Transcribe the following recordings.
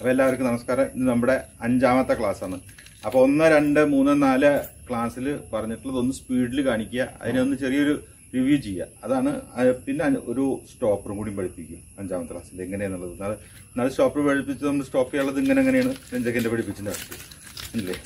അപ്പോൾ എല്ലാവർക്കും നമസ്കാരം. ഇന്ന് നമ്മുടെ അഞ്ചാമത്തെ ക്ലാസ് ആണ്. അപ്പോൾ ഒന്ന് രണ്ട് മൂന്ന് നാല് ക്ലാസ്സിൽ പറഞ്ഞിട്ടുള്ളത് ഒന്ന് സ്പീഡിൽ കാണിക്കുക. അതിനെ ഒന്ന് ചെറിയൊരു റിവ്യൂ ചെയ്യുക. അതാണ് അത് പിന്നെ ഒരു സ്റ്റോപ്പറും കൂടി പഠിപ്പിക്കും അഞ്ചാമത്തെ ക്ലാസ്സിൽ എങ്ങനെയാണെന്നുള്ളത് നാളെ നാളെ സ്റ്റോപ്പർ പഠിപ്പിച്ച് നമ്മൾ സ്റ്റോപ്പ് ചെയ്യാനുള്ളത് ഇങ്ങനെ എങ്ങനെയാണ് രഞ്ജകന്റെ പഠിപ്പിച്ചിന്റെ അവസ്ഥ. അല്ലേ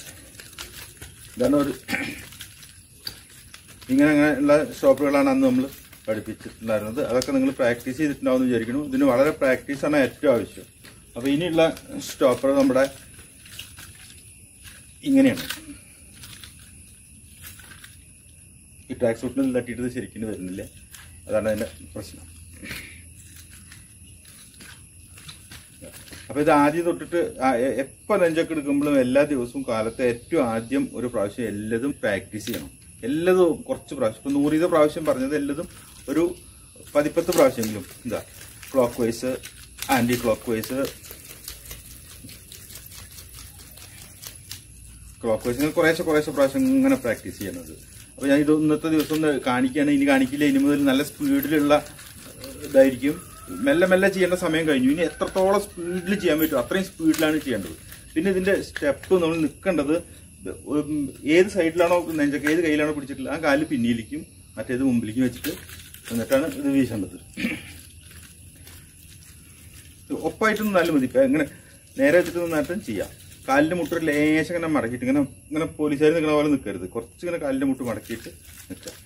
ഇതാണ് ഒരു ഇങ്ങനെ അങ്ങനെയുള്ള സ്റ്റോപ്പുകളാണ് അന്ന് നമ്മൾ പഠിപ്പിച്ചിട്ടുണ്ടായിരുന്നത്. അതൊക്കെ നിങ്ങൾ പ്രാക്ടീസ് ചെയ്തിട്ടുണ്ടാവുമെന്ന് വിചാരിക്കുന്നു. ഇതിന് വളരെ പ്രാക്ടീസാണ് ഏറ്റവും ആവശ്യം. അപ്പോൾ ഇനിയുള്ള സ്റ്റോപ്പർ നമ്മുടെ ഇങ്ങനെയാണ്. ഈ ട്രാക്ക് സൂട്ടിൽ തട്ടിയിട്ട് ശരിക്കും വരുന്നില്ല. അതാണ് അതിന്റെ പ്രശ്നം. അപ്പോൾ ഇത് ആദ്യം തൊട്ടിട്ട് എപ്പോ നെഞ്ചൊക്കെ എടുക്കുമ്പോഴും എല്ലാ ദിവസവും കാലത്തെ ഏറ്റവും ആദ്യം ഒരു പ്രാവശ്യം എല്ലതും പ്രാക്ടീസ് ചെയ്യണം. എല്ലതും കുറച്ച് പ്രാവശ്യം. ഇപ്പൊ നൂറിത പ്രാവശ്യം പറഞ്ഞത് എല്ലതും ഒരു പതിപ്പത്ത് പ്രാവശ്യമെങ്കിലും. എന്താ clockwise clockwise clockwise ഇങ്ങനെ കുറേശ്ശെ കുറേശ്ശെ പ്രാവശ്യം ഇങ്ങനെ പ്രാക്ടീസ് ചെയ്യുന്നത്. അപ്പോൾ ഞാൻ ഇത് ഇന്നത്തെ ദിവസം ഒന്ന് കാണിക്കുകയാണ് ഇനി കാണിക്കില്ല. ഇനി മുതൽ നല്ല സ്പീഡിലുള്ള ഇതായിരിക്കും. മെല്ലെ മെല്ലെ ചെയ്യേണ്ട സമയം കഴിഞ്ഞു. ഇനി എത്രത്തോളം സ്പീഡിൽ ചെയ്യാൻ പറ്റും അത്രയും സ്പീഡിലാണ് ചെയ്യേണ്ടത്. പിന്നെ ഇതിന്റെ സ്റ്റെപ്പ് നമ്മൾ നിൽക്കേണ്ടത് ഏത് സൈഡിലാണോ നെഞ്ചൊക്കെ ഏത് കയ്യിലാണോ പിടിച്ചിട്ടുള്ളത് ആ കാൽ പിന്നിലേക്കും മറ്റേത് മുമ്പിലേക്കും വെച്ചിട്ട് എന്നിട്ടാണ് ഇത് വീശേണ്ടത്. ഒപ്പായിട്ട് നിന്നാലും മതി. ഇങ്ങനെ നേരെ വെച്ചിട്ട് നിന്നാട്ടും ചെയ്യാം. കാലിന്റെ മുട്ട് ഒരു ലേശം ഇങ്ങനെ മടക്കിയിട്ട് ഇങ്ങനെ ഇങ്ങനെ പോലീസുകാർ നിൽക്കുന്ന പോലെ നിൽക്കരുത് കുറച്ച് ഇങ്ങനെ കാലിന്റെ മുട്ട് മടക്കിയിട്ട് നിൽക്കാം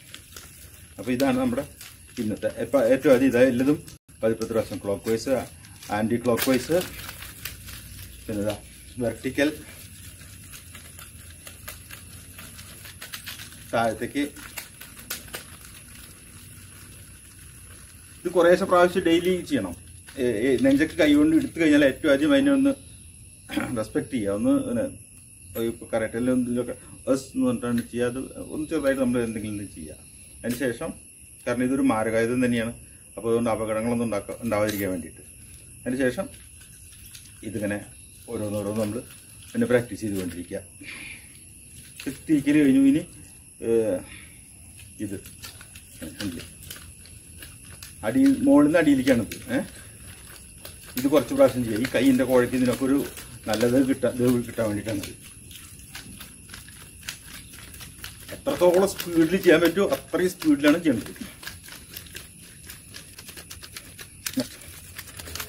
അപ്പോൾ ഇതാണ് നമ്മുടെ ഇന്നത്തെ ഇപ്പം ഏറ്റവും ആദ്യം ഇതായ എല്ലതും പതിപ്പത്ത് പ്രാവശ്യം clockwise anticlockwise പിന്നെ ഇതാ വെർട്ടിക്കൽ താഴത്തേക്ക്. ഇത് കുറേശ്ശെ പ്രാവശ്യം ഡെയിലി ചെയ്യണം. നെഞ്ചൊക്കെ കൈകൊണ്ട് എടുത്തു കഴിഞ്ഞാൽ ഏറ്റവും ആദ്യം അതിനെ ഒന്ന് റെസ്പെക്ട് ചെയ്യുക. ഒന്ന് ഇപ്പോൾ ഇതിലൊക്കെ എസ് എന്ന് പറഞ്ഞിട്ടാണ് ചെയ്യുക. അത് ഒന്ന് ചെറുതായിട്ട് നമ്മൾ എന്തെങ്കിലും ചെയ്യുക. അതിന് ശേഷം കാരണം ഇതൊരു മാരകായുധം തന്നെയാണ്. അപ്പോൾ അതുകൊണ്ട് അപകടങ്ങളൊന്നും ഉണ്ടാക്ക ഉണ്ടാവാതിരിക്കാൻ വേണ്ടിയിട്ട്. അതിന് ശേഷം ഇതിങ്ങനെ ഓരോന്നോരോന്ന് നമ്മൾ പിന്നെ പ്രാക്ടീസ് ചെയ്തുകൊണ്ടിരിക്കുക. തീക്കൽ കഴിഞ്ഞു ഇനി ഇത്? അടി മുകളിൽ നിന്ന് അടിയിലേക്കാണിത് ഏഹ് ഇത് കുറച്ച് പ്രാവശ്യം ചെയ്യുക ഈ കൈയിന്റെ കോഴയ്ക്ക് ഇതിനൊക്കെ ഒരു നല്ലത് കിട്ടാൻ ദേവ് കിട്ടാൻ വേണ്ടിയിട്ടാണ് എത്രത്തോളം സ്പീഡിൽ ചെയ്യാൻ പറ്റുമോ അത്രയും സ്പീഡിലാണ് ചെയ്യേണ്ടത്.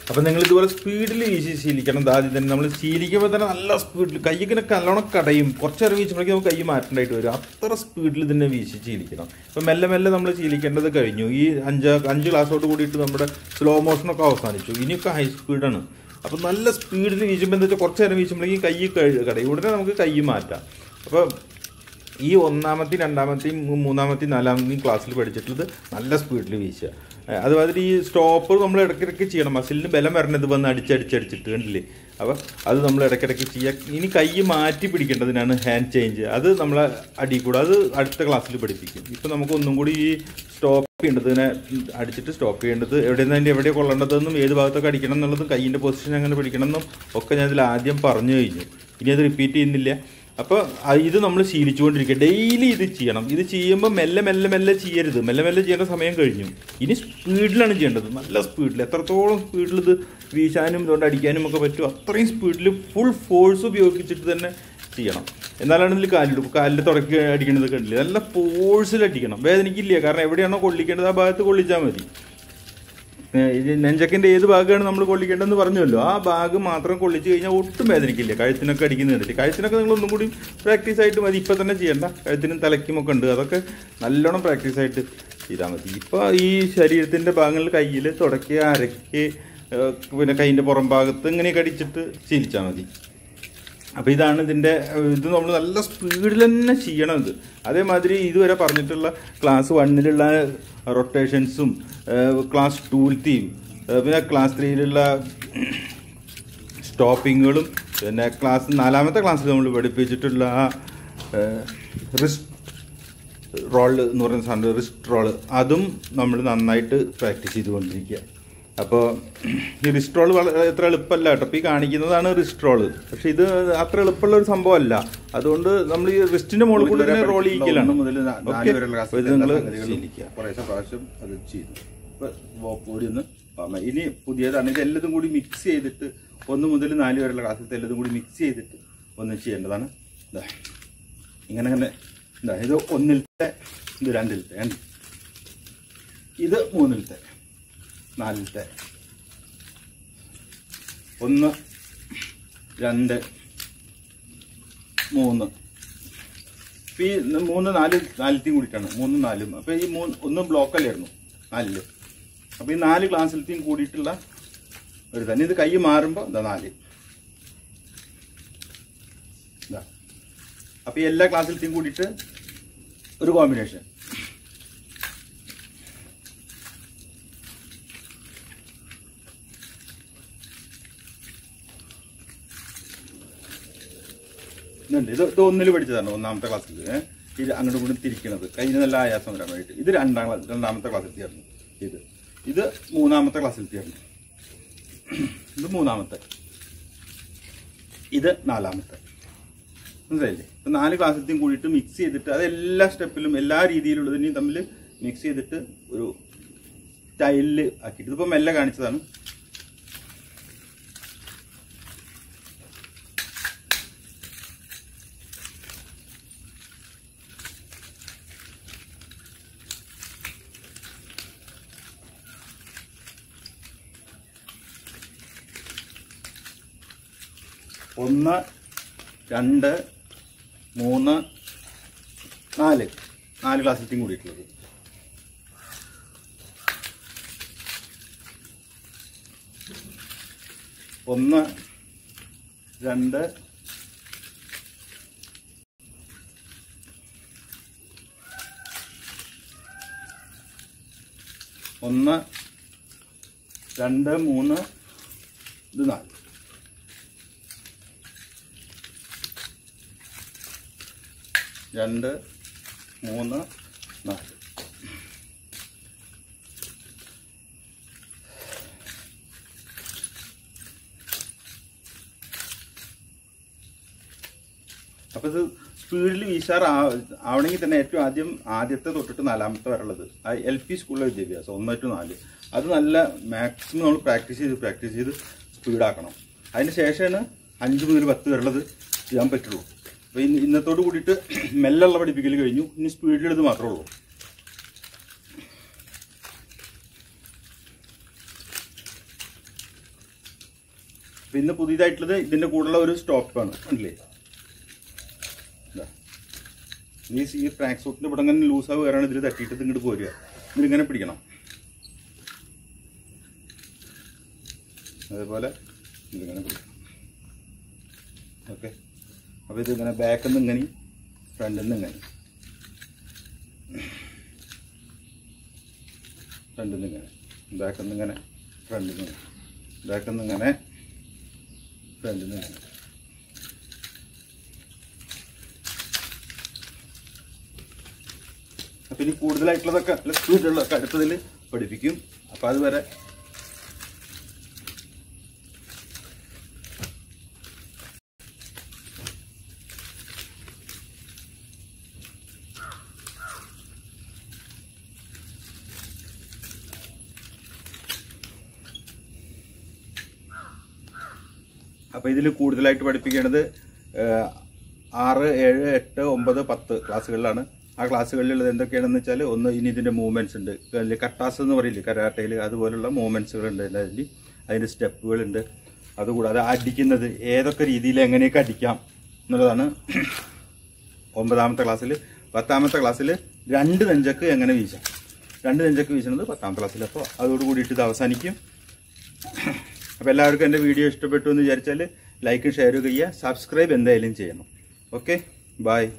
അപ്പം നിങ്ങൾ ഇതുപോലെ സ്പീഡിൽ വീശി ശീലിക്കണം. ആദ്യം തന്നെ നമ്മൾ ശീലിക്കുമ്പോൾ തന്നെ നല്ല സ്പീഡിൽ കൈയൊക്കെ നല്ലോണം കടയും. കുറച്ചേരം വീശുമ്പോഴേക്കും നമുക്ക് കൈ മാറ്റേണ്ടതായിട്ട് വരും. അത്ര സ്പീഡിൽ തന്നെ വീശി ശീലിക്കണം. അപ്പം മെല്ലെ മെല്ലെ നമ്മൾ ശീലിക്കേണ്ടത് കഴിഞ്ഞു. ഈ അഞ്ച് അഞ്ച് ക്ലാസ്സോട് കൂടിയിട്ട് നമ്മുടെ സ്ലോ മോഷനൊക്കെ അവസാനിച്ചു. ഇനിയൊക്കെ ഹൈ സ്പീഡാണ് അപ്പം നല്ല സ്പീഡിൽ വീശുമ്പോൾ എന്താ വെച്ചാൽ കുറച്ച് നേരം വീശുമ്പോഴേക്കും കൈ കടയും. ഉടനെ നമുക്ക് കൈ മാറ്റാം. അപ്പോൾ ഈ ഒന്നാമത്തെയും രണ്ടാമത്തെയും മൂന്നാമത്തെയും നാലാമത്തെയും ക്ലാസ്സിൽ പഠിച്ചിട്ടുള്ളത് നല്ല സ്പീഡിൽ വീശുക. അതുമാതിരി ഈ സ്റ്റോപ്പർ നമ്മൾ ഇടയ്ക്കിടയ്ക്ക് ചെയ്യണം. മസിലിന് ബലം വരണത് വന്ന് അടിച്ചടിച്ചടിച്ചിട്ട് കണ്ടില്ലേ? അപ്പോൾ അത് നമ്മൾ ഇടയ്ക്കിടയ്ക്ക് ചെയ്യുക ഇനി കൈ മാറ്റി പിടിക്കേണ്ടതിനാണ് ഹാൻഡ് ചേഞ്ച് അത് നമ്മളെ അടി കൂടെ അത് അടുത്ത ക്ലാസ്സിൽ പഠിപ്പിക്കും. ഇപ്പം നമുക്ക് ഒന്നും കൂടി ഈ സ്റ്റോപ്പ് ചെയ്യേണ്ടതിനെ അടിച്ചിട്ട് സ്റ്റോപ്പ് ചെയ്യേണ്ടത് എവിടെ നിന്ന് അതിന്റെ എവിടെ കൊള്ളേണ്ടതെന്നും ഏത് ഭാഗത്തൊക്കെ അടിക്കണം എന്നുള്ളതും കൈയിന്റെ പൊസിഷൻ എങ്ങനെ പിടിക്കണം എന്നും ഒക്കെ ഞാൻ ഇതിൽ ആദ്യം പറഞ്ഞു കഴിഞ്ഞു. ഇനി അത് റിപ്പീറ്റ് ചെയ്യുന്നില്ല. അപ്പോൾ ഇത് നമ്മൾ ശീലിച്ചുകൊണ്ടിരിക്കുക. ഡെയിലി ഇത് ചെയ്യണം. ഇത് ചെയ്യുമ്പോൾ മെല്ലെ മെല്ലെ മെല്ലെ ചെയ്യരുത്. മെല്ലെ മെല്ലെ ചെയ്യേണ്ട സമയം കഴിഞ്ഞു. ഇനി സ്പീഡിലാണ് ചെയ്യേണ്ടത്. നല്ല സ്പീഡിൽ എത്രത്തോളം സ്പീഡിൽ ഇത് വീശാനും ഇതുകൊണ്ട് അടിക്കാനും ഒക്കെ പറ്റും അത്രയും സ്പീഡിൽ ഫുൾ ഫോഴ്സ് ഉപയോഗിച്ചിട്ട് തന്നെ ചെയ്യണം. എന്നാലാണ് ഇതിൽ കാലിടും കാലിൽ തുടക്കി അടിക്കേണ്ടത് കണ്ടില്ല? നല്ല ഫോഴ്സിൽ അടിക്കണം. വേദനയ്ക്കില്ല കാരണം എവിടെയാണോ കൊള്ളിക്കേണ്ടത് ആ ഭാഗത്ത് കൊള്ളിച്ചാൽ മതി. ഇത് നെഞ്ചക്കിന്റെ ഏത് ഭാഗമാണ് നമ്മൾ കൊള്ളിക്കേണ്ടതെന്ന് പറഞ്ഞല്ലോ ആ ഭാഗം മാത്രം കൊള്ളിച്ച് കഴിഞ്ഞാൽ ഒട്ടും വേദനിക്കില്ല. കഴുത്തിനൊക്കെ അടിക്കുന്നുണ്ട് കഴുത്തിനൊക്കെ നിങ്ങൾ ഒന്നും കൂടി പ്രാക്ടീസ് ആയിട്ട് മതി. ഇപ്പം തന്നെ ചെയ്യണ്ട. കഴുത്തിനും തലയ്ക്കും ഒക്കെ ഉണ്ട്. അതൊക്കെ നല്ലോണം പ്രാക്ടീസ് ആയിട്ട് ചെയ്താൽ മതി. ഇപ്പോൾ ഈ ശരീരത്തിന്റെ ഭാഗങ്ങളിൽ കയ്യിൽ തുടക്കി അരയ്ക്ക് പിന്നെ കൈയിന്റെ പുറം ഭാഗത്ത് ഇങ്ങനെയൊക്കെ അടിച്ചിട്ട് ശീലിച്ചാൽ മതി. അപ്പോൾ ഇതാണ് ഇതിന്റെ ഇത് നമ്മൾ നല്ല സ്പീഡിൽ തന്നെ ചെയ്യണം ഇത്. അതേമാതിരി ഇതുവരെ പറഞ്ഞിട്ടുള്ള ക്ലാസ് വണ്ണിലുള്ള റൊട്ടേഷൻസും ക്ലാസ് ടൂലത്തെയും പിന്നെ ക്ലാസ് ത്രീയിലുള്ള സ്റ്റോപ്പിങ്ങുകളും പിന്നെ ക്ലാസ് നാലാമത്തെ ക്ലാസ്സിൽ നമ്മൾ പഠിപ്പിച്ചിട്ടുള്ള റിസ്റ്റ് റോൾ എന്ന് പറയുന്ന സാധനം റിസ്റ്റ് റോൾ അതും നമ്മൾ നന്നായിട്ട് പ്രാക്ടീസ് ചെയ്തുകൊണ്ടിരിക്കുക അപ്പോൾ ഈ റിസ്ട്രോൾ വളരെ എത്ര എളുപ്പമല്ല കേട്ടോ. അപ്പോൾ ഈ കാണിക്കുന്നതാണ് റിസ്ട്രോൾ. പക്ഷേ ഇത് അത്ര എളുപ്പമുള്ള ഒരു സംഭവമല്ല. അതുകൊണ്ട് നമ്മൾ ഈ റിസ്റ്റിന്റെ മുകളിൽ കൂടി തന്നെ റോൾ ചെയ്യിക്കലാണ് മുതൽ ഇത് നിങ്ങൾ പ്രാവശ്യം അത് ചെയ്തു. ഒന്ന് ഇനി പുതിയതാണ്. ഇതെല്ലതും കൂടി മിക്സ് ചെയ്തിട്ട് ഒന്ന് മുതൽ നാല് വരെയുള്ള ക്ലാസ്സിലത്തെ എല്ലതും കൂടി മിക്സ് ചെയ്തിട്ട് ഒന്ന് ചെയ്യേണ്ടതാണ്. ഇതാ ഇങ്ങനെ അങ്ങനെ ഇതാ ഇത് ഒന്നിലത്തെ ഇത് രണ്ടിലത്തെ രണ്ട്. ഇത് മൂന്നിലത്തെ. നാലിലത്തെ. ഒന്ന് രണ്ട് മൂന്ന്. ഇപ്പൊ ഈ മൂന്ന് നാല് നാലിലത്തെയും കൂടിയിട്ടാണ്. മൂന്നും നാലും. അപ്പോൾ ഈ മൂന്ന് ഒന്നും ബ്ലോക്ക് അല്ലായിരുന്നു നാലിൽ. അപ്പോൾ ഈ നാല് ക്ലാസ്സിലത്തെയും കൂടിയിട്ടുള്ള ഒരു തന്നെ. ഇത് കൈ മാറുമ്പോൾ ഇതാ നാല്. ഇതാ അപ്പോൾ ഈ എല്ലാ ക്ലാസ്സിലത്തെയും കൂടിയിട്ട് ഒരു കോമ്പിനേഷൻ ഇതുണ്ട്. ഇത് ഇത് ഒന്നിൽ പഠിച്ചതാണ് ഒന്നാമത്തെ ക്ലാസ്സിൽ ഇത് അങ്ങോട്ടും കൂടി തിരിക്കണത്. കയ്യിൽ നല്ല ആയാസം വരാൻ വേണ്ടിയിട്ട്. ഇത് രണ്ടാം ക്ലാസ് രണ്ടാമത്തെ ക്ലാസ്സിൽ തീർന്നു. ഇത്. ഇത് മൂന്നാമത്തെ ക്ലാസ്സിൽ തീർന്നു. ഇത് മൂന്നാമത്തെ. ഇത് നാലാമത്തെ. മനസ്സിലായില്ലേ? ഇപ്പം നാല് ക്ലാസ്സിലത്തെയും കൂടിയിട്ട് മിക്സ് ചെയ്തിട്ട് അത് എല്ലാ സ്റ്റെപ്പിലും എല്ലാ രീതിയിലുള്ളതിനെയും തമ്മിൽ മിക്സ് ചെയ്തിട്ട് ഒരു സ്റ്റൈലിൽ ആക്കിയിട്ട് ഇതിപ്പോൾ മെല്ലെ കാണിച്ചതാണ്. ഒന്ന് രണ്ട് മൂന്ന് നാല്. നാല് ഗ്ലാസ് ക്ലാസ്സിലത്തെയും കൂടിയിട്ടുള്ളത്. ഒന്ന് രണ്ട് ഒന്ന് രണ്ട് മൂന്ന് ഇത് നാല്. രണ്ട് മൂന്ന് നാല്. അപ്പൊ ഇത് സ്പീഡിൽ വീശാർ ആവണമെങ്കിൽ തന്നെ ഏറ്റവും ആദ്യം ആദ്യത്തെ തൊട്ടിട്ട് നാലാമത്തെ വരെയുള്ളത്. എൽ പി സ്കൂളിലെ വിദ്യാഭ്യാസം ഒന്ന് ടു നാല്. അത് നല്ല മാക്സിമം നമ്മൾ പ്രാക്ടീസ് ചെയ്ത് പ്രാക്ടീസ് ചെയ്ത് സ്പീഡാക്കണം. അതിന് ശേഷമാണ് അഞ്ച് മുതൽ പത്ത് വരെയുള്ളത് ചെയ്യാൻ പറ്റുള്ളൂ. അപ്പൊ ഇന്ന് ഇന്നത്തോട് കൂടിയിട്ട് മെല്ലുള്ള പഠിപ്പിക്കൽ കഴിഞ്ഞു. ഇനി സ്പീഡിലെടുത്ത് മാത്രമേ ഉള്ളൂ. അപ്പൊ ഇന്ന് പുതിയതായിട്ടുള്ളത് ഇതിന്റെ കൂടെയുള്ള ഒരു സ്റ്റോപ്പാണ് കണ്ടില്ലേ. ഈ ഈ ട്രാക്ക് സൂട്ടിന്റെ ഇവിടെ അങ്ങനെ ലൂസ് ആവുക വരാണ് ഇതിൽ തട്ടിയിട്ട് ഇങ്ങോട്ട് പോരുക. ഇതിലിങ്ങനെ പിടിക്കണം. അതേപോലെ ഇതിങ്ങനെ പിടിക്കണം. ഓക്കെ അപ്പോൾ ഇതിങ്ങനെ ബാക്കിൽ നിന്ന് ഇങ്ങനെ ഫ്രണ്ടിൽ നിന്ന് ഇങ്ങനെ. ഫ്രണ്ടിൽ നിന്ന് ഇങ്ങനെ. ബാക്കിൽ നിന്ന് ഇങ്ങനെ ഫ്രണ്ടിൽ നിന്ന് ബാക്കിൽ നിന്ന് ഇങ്ങനെ ഫ്രണ്ടിൽ നിന്ന് ഇങ്ങനെ. അപ്പം ഇനി കൂടുതലായിട്ടുള്ളതൊക്കെ സ്പീഡുള്ളതൊക്കെ അടുത്തതിൽ പഠിപ്പിക്കും. അപ്പം അതുവരെ അപ്പോൾ ഇതിൽ കൂടുതലായിട്ട് പഠിപ്പിക്കേണ്ടത് ആറ് ഏഴ് എട്ട് ഒമ്പത് പത്ത് ക്ലാസ്സുകളിലാണ്. ആ ക്ലാസ്സുകളിലുള്ളത് എന്തൊക്കെയാണെന്ന് വെച്ചാൽ ഒന്ന് ഇനി ഇതിന്റെ മൂവ്മെന്റ്സ് ഉണ്ട്. കട്ടാസ് എന്ന് പറയില്ലേ കരാട്ടയിൽ അതുപോലുള്ള മൂവ്മെന്റ്സുകളുണ്ട് അതിൽ അതിന്റെ സ്റ്റെപ്പുകളുണ്ട്. അതുകൂടാതെ അടിക്കുന്നത് ഏതൊക്കെ രീതിയിൽ എങ്ങനെയൊക്കെ അടിക്കാം എന്നുള്ളതാണ് ഒമ്പതാമത്തെ ക്ലാസ്സിൽ പത്താമത്തെ ക്ലാസ്സിൽ രണ്ട് നെഞ്ചക്ക് എങ്ങനെ വീശാം? രണ്ട് നെഞ്ചക്ക് വീശുന്നത് പത്താമത്തെ ക്ലാസ്സിൽ അപ്പോൾ അതോട് കൂടിയിട്ട് ഇത് അവസാനിക്കും. അപ്പോൾ എല്ലാവർക്കും എന്റെ വീഡിയോ ഇഷ്ടപ്പെട്ടു എന്ന് വിചാരിച്ചാൽ ലൈക്കും ഷെയറും ചെയ്യുക. സബ്സ്ക്രൈബ് എന്തായാലും ചെയ്യണം. Okay bye